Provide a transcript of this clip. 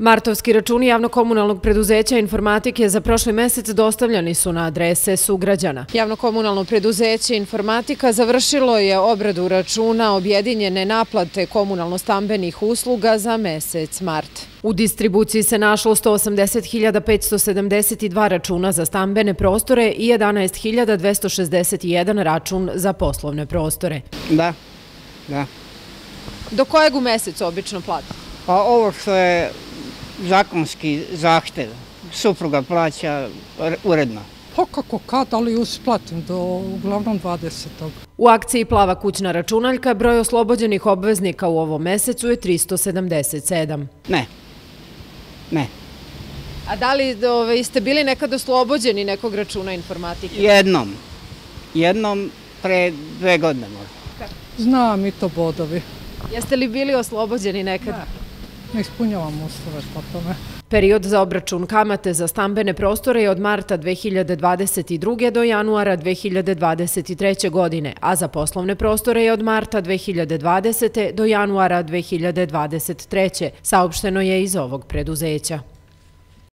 Martovski računi javnokomunalnog preduzeća informatike za prošli mesec dostavljani su na adrese sugrađana. Javnokomunalno preduzeće informatika završilo je obradu računa objedinjene naplate komunalno-stambenih usluga za mesec mart. U distribuciji se našlo 180.572 računa za stambene prostore i 11.261 račun za poslovne prostore. Da, da. Do kojeg u mesecu obično plati? Pa ovo što je zakonski zahtev. Supruga plaća uredno. Pa kako kad, ali usplatim do uglavnom 20. U akciji Plava kućna računaljka broj oslobođenih obveznika u ovom mesecu je 377. Ne, ne. A da li ste bili nekad oslobođeni nekog računa informatike? Jednom. Jednom pre dve godine možda. Znam i to bodovi. Jeste li bili oslobođeni nekad? Ne ne ispunjavam uslove po tome. Period za obračun kamate za stambene prostore je od marta 2022. do januara 2023. godine, a za poslovne prostore je od marta 2020. do januara 2023. saopšteno je iz ovog preduzeća.